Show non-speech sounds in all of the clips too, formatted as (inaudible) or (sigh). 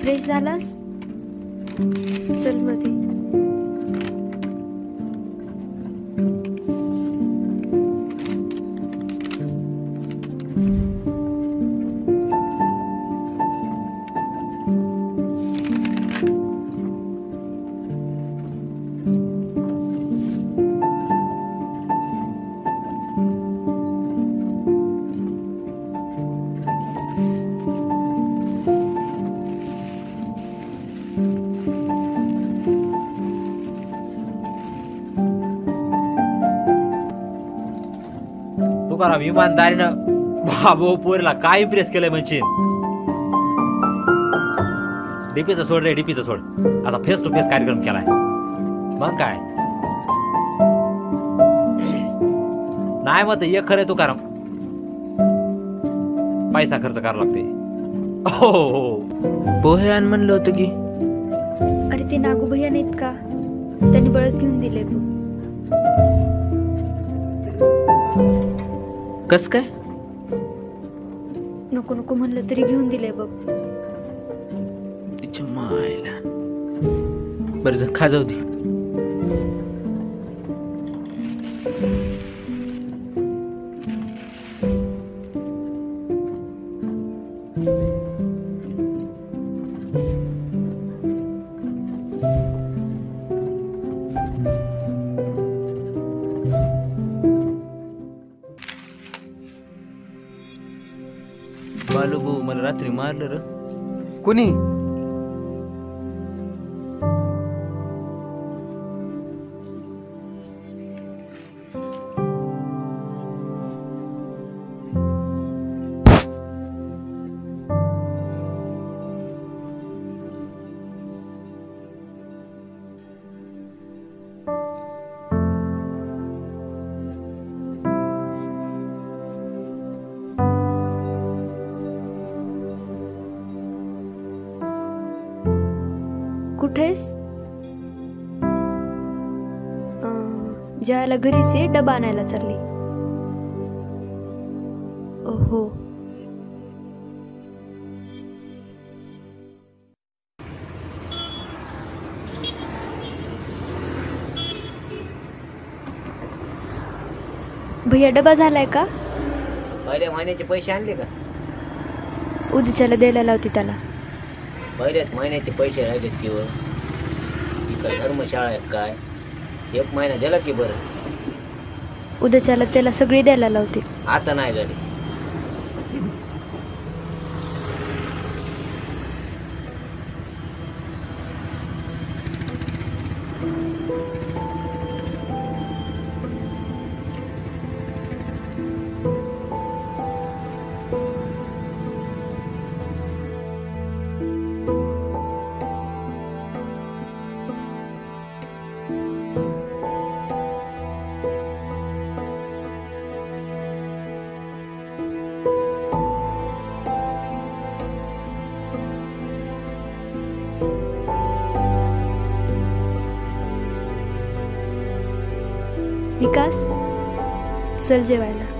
Fresh झालास? चलमध्ये तुकाराम इमानदारीनं बाबो पोरीला काय इम्प्रेस केलंय म्हणजे? डीपीचं सोड रे डीपीचं सोड. असा फेस टू फेस कार्यक्रम केलाय. मग काय? नाही मग एक खरं तुकाराम. पैसा खर्च करावा लागते हो हो पोहे आण म्हणलं होतं की. अरे ते नागू भैया नाहीत का? त्यांनी बळच घेऊन दिले कस काय? नको नको म्हणलं तरी घेऊन दिले बघ. तिच्या मायला. बरं जा खा जाऊ दे. अं, जेवायला घरीच डबा आणायला चालली. हो भैया डबा झालाय का? पहिल्या महिन्याचे पैसे आणले का? उद्याच्याला द्यायला लावते त्याला. पहिल्याच महिन्याचे पैसे राहिलेत किंवा काय धर्मशाळा काय? एक महिना दिला की बरं. उद्याच्याला त्याला सगळी द्यायला लावते. आता नाही झाली. विकास चल जेवायला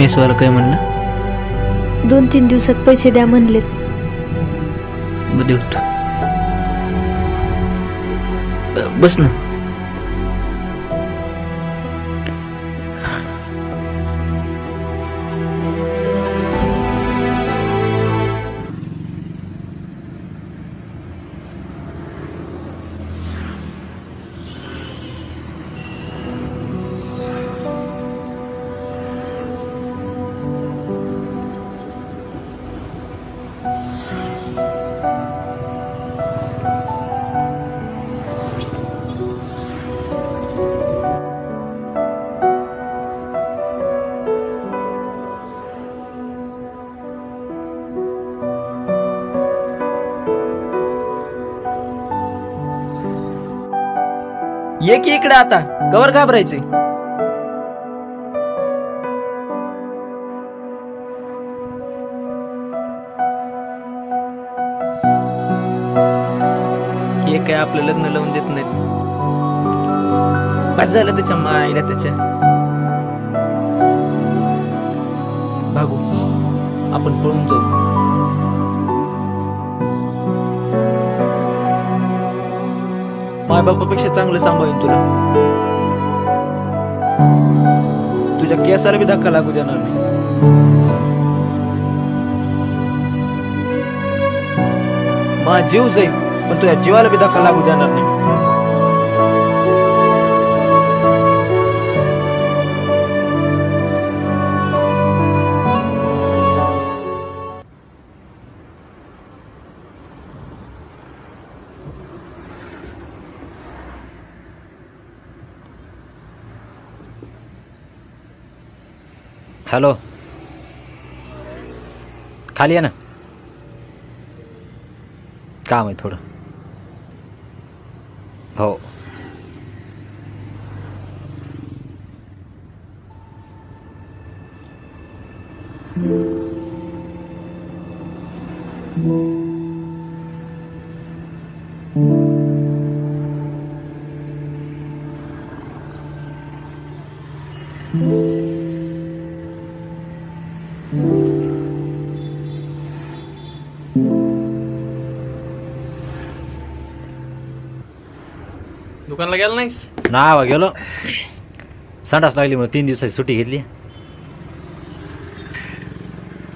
मेसवाला काय म्हणलं? दोन तीन दिवसात पैसे द्या देतो अ, बस ना. ये की इकडे आता. कवर घाबरायचे. हे काय आपलं लग्न लावून देत नाहीत? बस झालं त्याच्या माईला त्याच्या. भागू आपण पळून जाऊ. माय बापापेक्षा चांगलं सांभाळून तुला. तुझ्या केसाला बी धक्का लागू देणार नाही. मा जीव जाईल पण तुझ्या जीवाला बी धक्का लागू देणार नाही. हॅलो खाली आहे ना काम आहे थोडं हो दुकानला नाहीस ना बा गेलो. संडास लागली म्हणून तीन दिवसाची सुट्टी घेतली.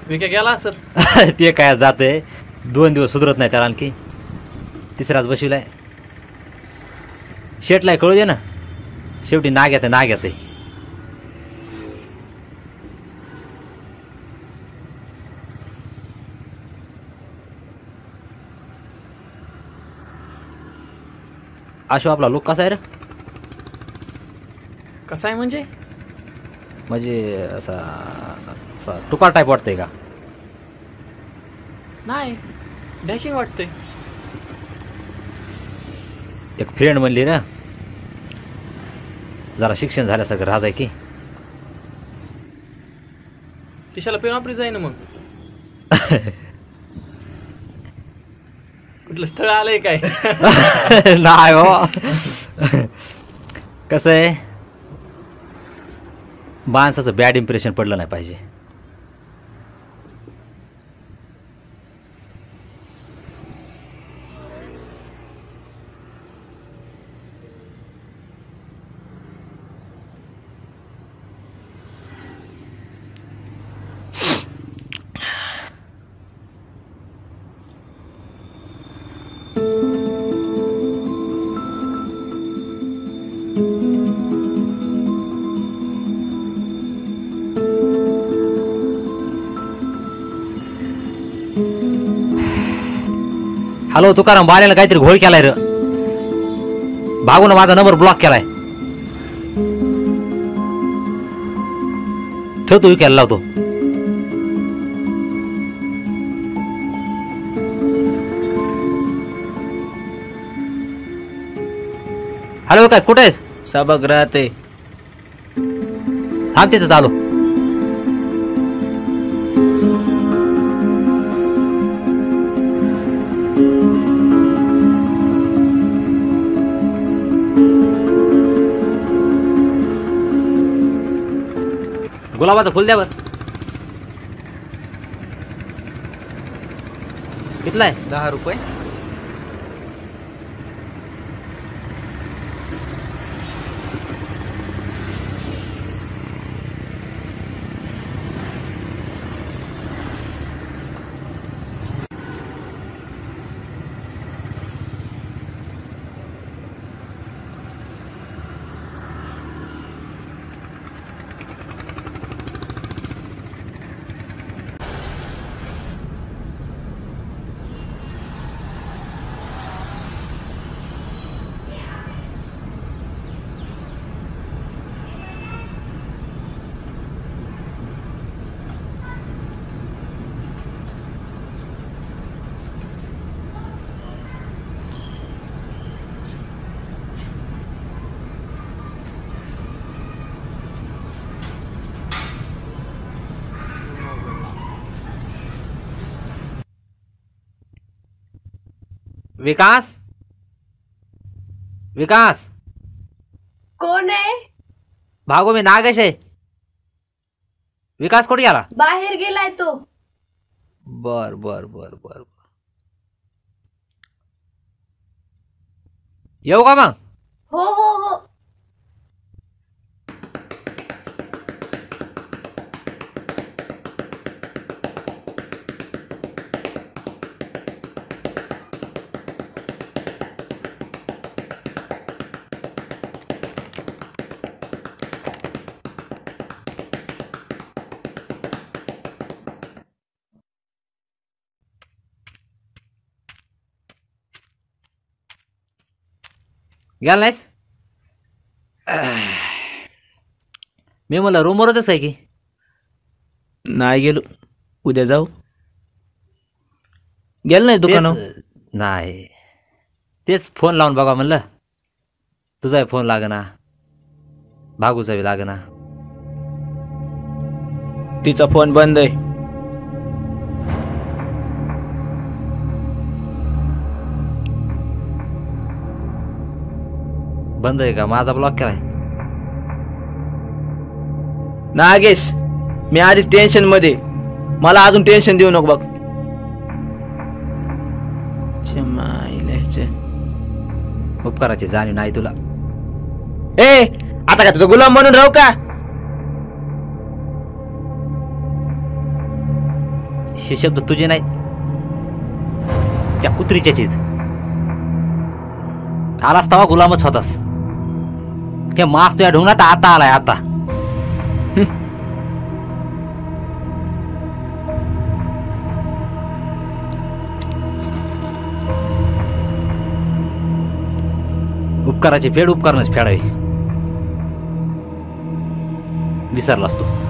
मी काय गेला असत (laughs) ते काय जाते दोन दिवस सुधरत नाही त्याला आणखी. तिसराच बशिवलाय शेटलाय कळू दे ना. शेवटी नाग्यात आहे नाग्याच आहे. अशो आपला लोक कसा आहे रे? कसं आहे म्हणजे? म्हणजे असा असा टुकार टाईप वाटतंय का? नाही डॅशिंग वाटते एक फ्रेंड म्हणली ना जरा शिक्षण झाल्यासारखं राज आहे की. तिशाला पेन वापरी जाईन मग. (laughs) कुठलं स्थळ आलंय काय? (laughs) नाही हो. कसं आहे माणसाचं बॅड इम्प्रेशन पडलं नाही पाहिजे. हॅलो तुकाराम बाल्याला काहीतरी घोळ केलाय र. भागून माझा नंबर ब्लॉक केलाय. ठेवतो विकायला लावतो. हॅलो विकास कुठे आहेस? सभागृहात आहे. थांब तिथं चालू. गुलाबाचं फुल द्यावर कितला आहे? दहा रुपये. विकास? विकास? कौन है भागो मी नागेश आहे विकास कुठे गेला? बाहेर गेलाय तो. बर बर बर बर बर. येऊ का मग? हो हो हो. गेला नाहीस? मी म्हणलं रूमवरच आहे की? नाही गेलो. उद्या जाऊ. गेलं नाही दुकानावर? तेच- नाही. तेच फोन लावून बघा म्हणलं. तुझाही फोन लागना. भागूचा बी लागना. तिचा फोन बंद आहे. बंद आहे का? माझा ब्लॉक केलाय. नागेश मी आधीच टेन्शनमध्ये मला अजून टेन्शन देऊ नको बघ. उपकाराची जाणीव नाही तुला. ए आता काय तुझा गुलाम म्हणून राहू का? हे शब्द तुझे नाहीत. त्या कुत्रीच्याच आहेत आलास तवा गुलामच होतास. हे मास तुझ्या ढुंगणात आता आलाय आता उपकाराची फेड उपकारानच फेडावी। विसरलास तू।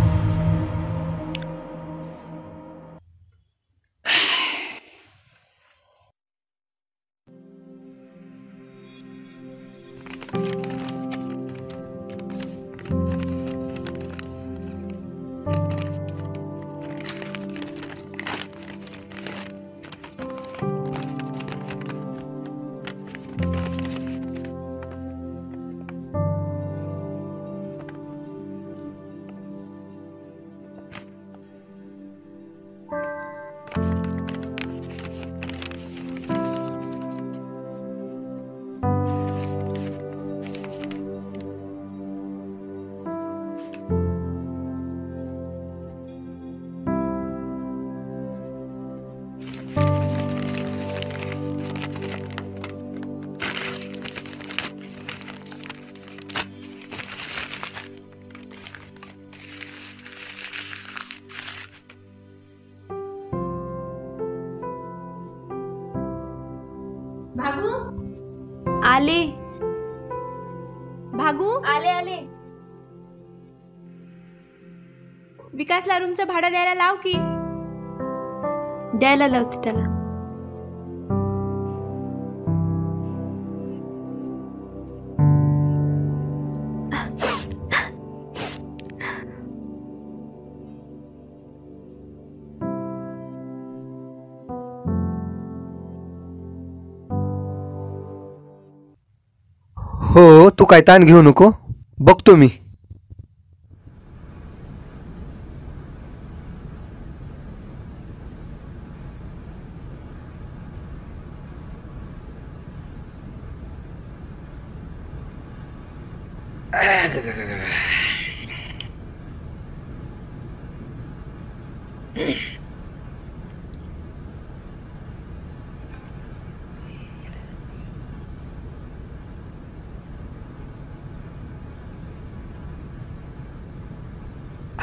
आले. भागू? आले आले. विकासला रूमचं भाडं द्यायला लाव की. द्यायला लावते त्याला. हो तू काय ताण घेऊ नको. बघतो मी.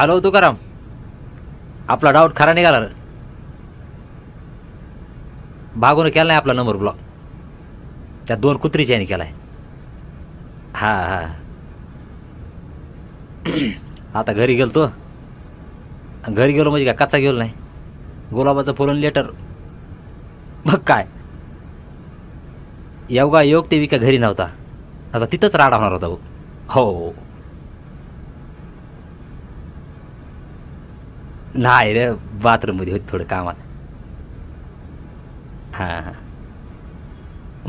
हॅलो तुकाराम. आपला डाऊट खरा निघाला रे. केला नाही आपला नंबर ब्लॉक त्या दोन कुत्रीच्या याने केलाय. हा हा. (clears throat) आता घरी गेलो तो घरी गेलो म्हणजे काय कच्चा गेलो नाही. गुलाबाचं फुलन लेटर मग काय. योगा योग ते विका घरी नव्हता. आता तिथंच राडा होणार होता भाऊ. हो. हो. नाही रे बाथरूममध्ये होती थोडं कामात. हां हां.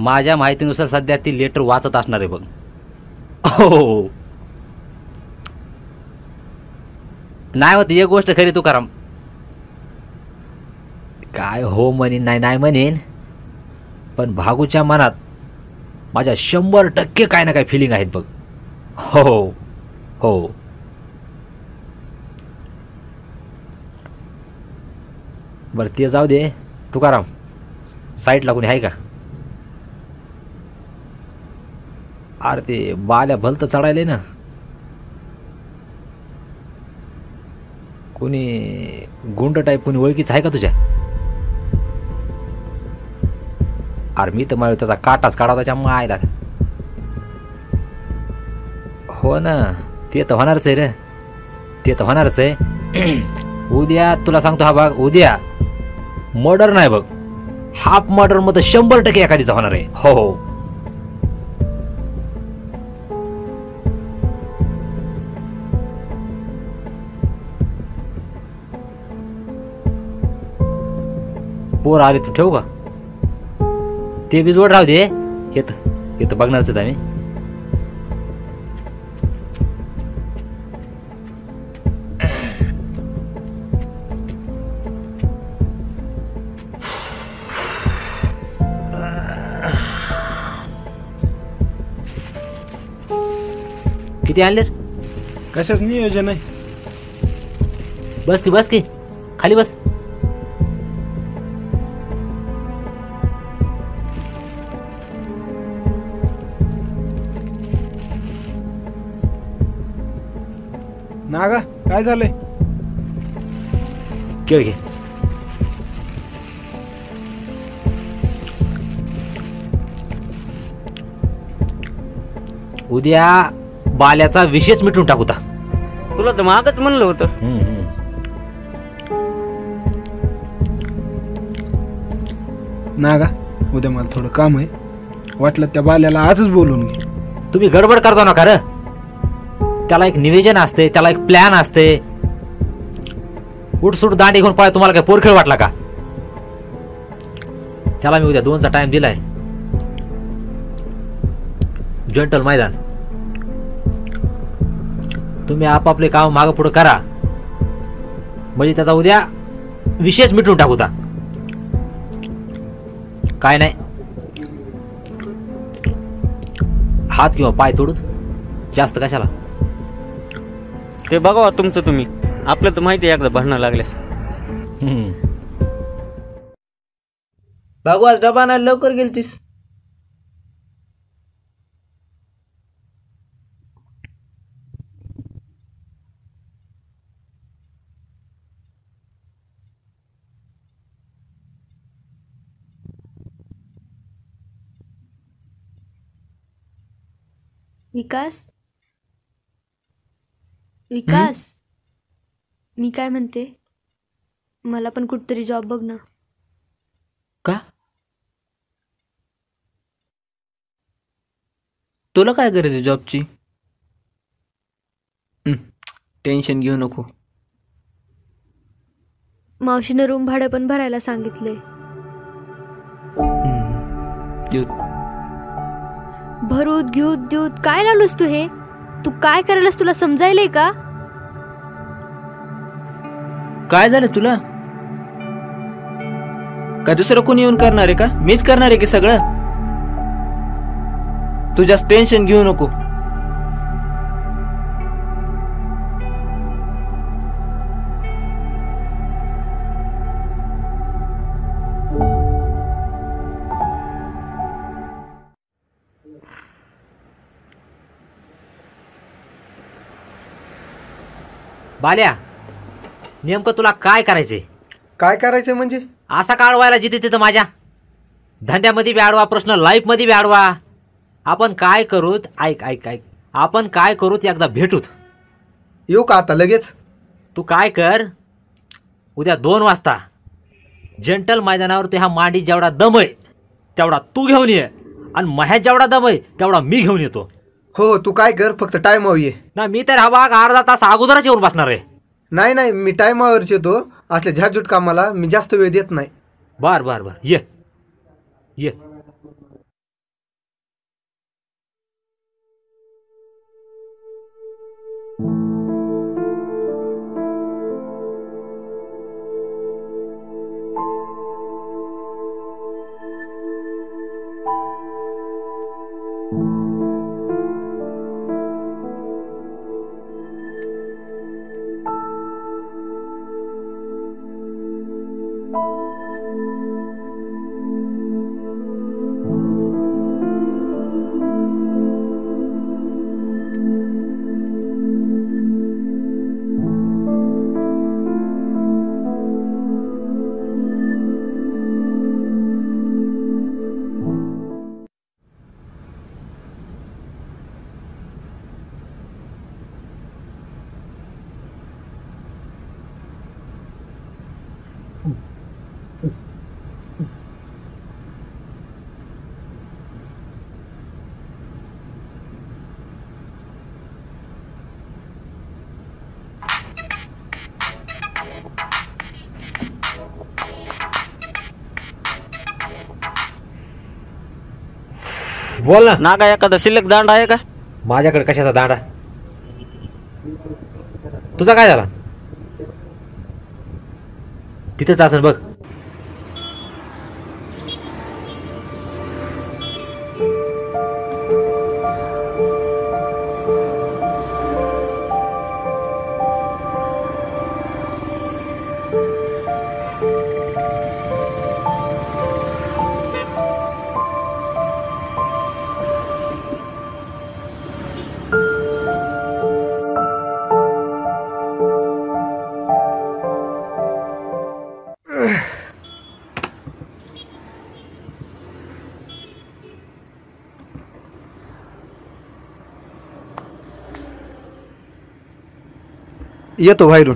माझ्या माहितीनुसार सध्या ती लेटर वाचत असणार आहे बघ. हो. नाही होत एक गोष्ट खरी तू करा काय हो म्हणेन नाही नाही म्हणेन पण भागूच्या मनात माझ्या शंभर टक्के काय ना काय फिलिंग आहेत बघ. हो हो. बरं ते जाऊ दे. तुकाराम साईडला कोणी आहे का? अरे ते बाल्या भलतं चढायले ना. कोणी गुंड टाईप कोणी ओळखीचं आहे का तुझ्या? अरे मी तर मला त्याचा काटाच काढा त्याच्या मायला. हो ना ते तर होणारच आहे रे. ते तर होणारच आहे. उद्या तुला सांगतो हा भाग उद्या. मर्डर नाही बघ. हाफ मर्डरमध्ये शंभर टक्के एखादीचा होणार आहे. हो हो. पोर आले तू ठेवू का? ते बिजवड राहू दे. येत येत बघणारच आम्ही. किती आणले? कशाच नियोजन आहे? बस की बस की. खाली बस. नागा काय झालंय? केळ घे. उद्या बाल्याचा विशेष मिटून टाकू ता. तुला तर मागच म्हणलं होतं. नागा उद्या मला थोडं काम आहे. वाटलं त्या बाल्याला आजच बोलून घे. तुम्ही गडबड करता नका र. त्याला एक निवेदन असते त्याला एक प्लॅन असते. उठसूट दांडी घेऊन पळा तुम्हाला काय पोरखेळ वाटला का? त्याला मी उद्या दोनचा टाइम दिलाय. जंटल मैदान. तुम्ही आपापले काम मागं पुढं करा. म्हणजे त्याचा उद्या विशेष मिटून टाकू ता. काय नाही. हात किंवा पाय तोडून जास्त कशाला? ते बघा तुमचं तुम्ही. आपलं तर माहिती आहे एकदा भांडणं लागल्यास. आज डबा आणायला लवकर गेलतीस. विकास विकास मी काय म्हणते? मला पण कुठतरी जॉब बघ ना. का? तुला काय गरज आहे जॉबची टेन्शन घेऊ नको. मावशीनं रूम भाडं पण भरायला सांगितलंय. देऊ. भरूत घेऊत देऊत काय लावलंस तू हे? तू काय करायलास तुला समजायलंय का? काय झालं तुला? का दुसरं कोणी येऊन करणार आहे का? मीच करणार आहे की सगळं? तू जास्त टेन्शन घेऊ नको. बाल्या नेमकं तुला काय करायचंय? काय करायचं म्हणजे? असा काळ व्हायला जिथे तिथं माझ्या. धंद्यामध्ये बी आडवा प्रश्न लाईफमध्ये बी आडवा. आपण काय करूत? ऐक ऐक ऐक. आपण काय करूत? एकदा भेटूत. येऊ का आता लगेच? तू काय कर? उद्या दोन वाजता जंटल मैदानावर ते हा मांडी जेवढा दम आहे तेवढा तू घेऊन ये. आणि मह्यात जेवढा दम आहे तेवढा मी घेऊन येतो. हो तू काय कर फक्त टायमावर ये. ना मी तर हवा अर्धा तास अगोदरच येऊन बसणार आहे. नाही नाही मी टायमावरच येतो. असले झाटझूट कामाला मी जास्त वेळ देत नाही. बर बर बर. ये. ये. बोल ना. नागा एखादा शिल्लक दांड आहे का? माझ्याकडे कशाचा दांडा? तुझा काय झाला? तिथेच असेल बघ. येतो बाहेरून.